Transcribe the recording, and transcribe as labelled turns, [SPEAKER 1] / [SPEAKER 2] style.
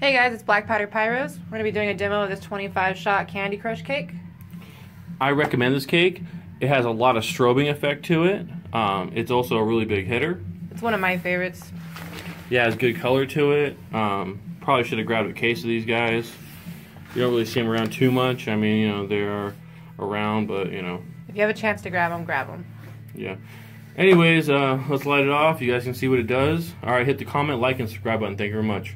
[SPEAKER 1] Hey guys, it's Black Powder Pyros. We're going to be doing a demo of this 25 shot Candy Crush cake.
[SPEAKER 2] I recommend this cake. It has a lot of strobing effect to it. Um, it's also a really big hitter.
[SPEAKER 1] It's one of my favorites.
[SPEAKER 2] Yeah, it has good color to it. Um, probably should have grabbed a case of these guys. You don't really see them around too much. I mean, you know, they are around, but you know.
[SPEAKER 1] If you have a chance to grab them, grab them.
[SPEAKER 2] Yeah. Anyways, uh, let's light it off. You guys can see what it does. All right, hit the comment, like, and subscribe button. Thank you very much.